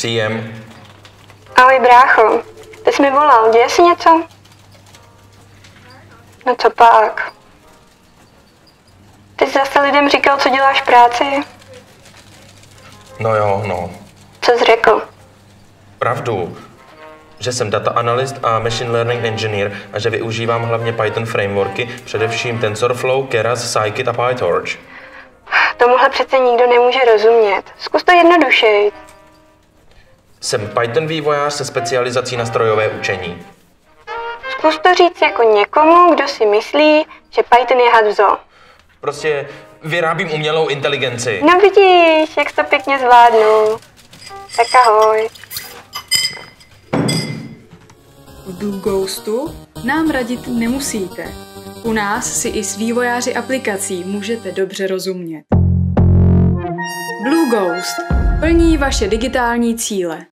Příjem. Ahoj brácho, ty jsi mi volal, děje si něco? No co pak? Ty jsi zase lidem říkal, co děláš v práci? No jo, no. Co jsi řekl? Pravdu. Že jsem data analyst a machine learning engineer a že využívám hlavně Python frameworky, především TensorFlow, Keras, Scikit a PyTorch. Tomuhle přece nikdo nemůže rozumět. Zkus to jednodušej. Jsem Python vývojář se specializací na strojové učení. Zkus to říct jako někomu, kdo si myslí, že Python je had v zoo. Prostě vyrábím umělou inteligenci. No vidíš, jak to pěkně zvládnu. Tak ahoj. U Blue Ghostu nám radit nemusíte. U nás si i s vývojáři aplikací můžete dobře rozumět. Blue Ghost plní vaše digitální cíle.